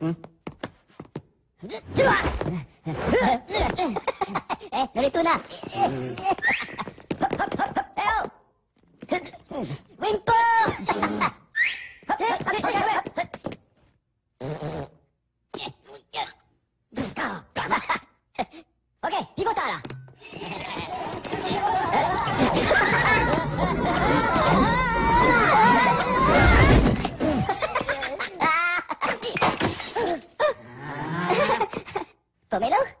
Eh, ganito na. Pomelo?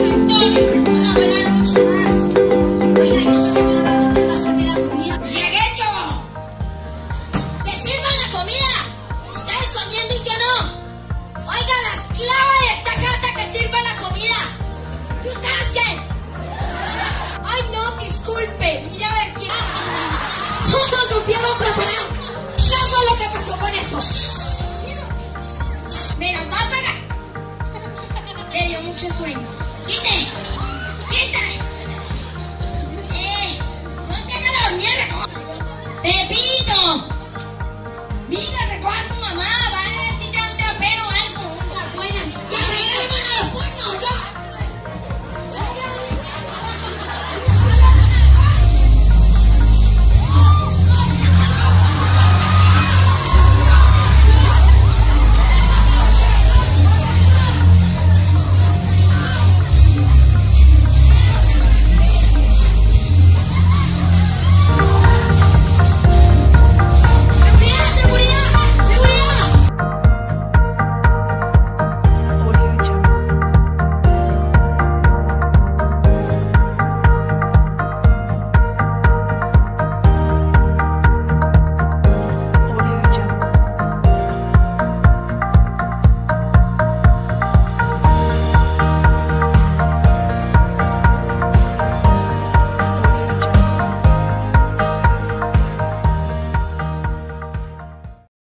Thank you.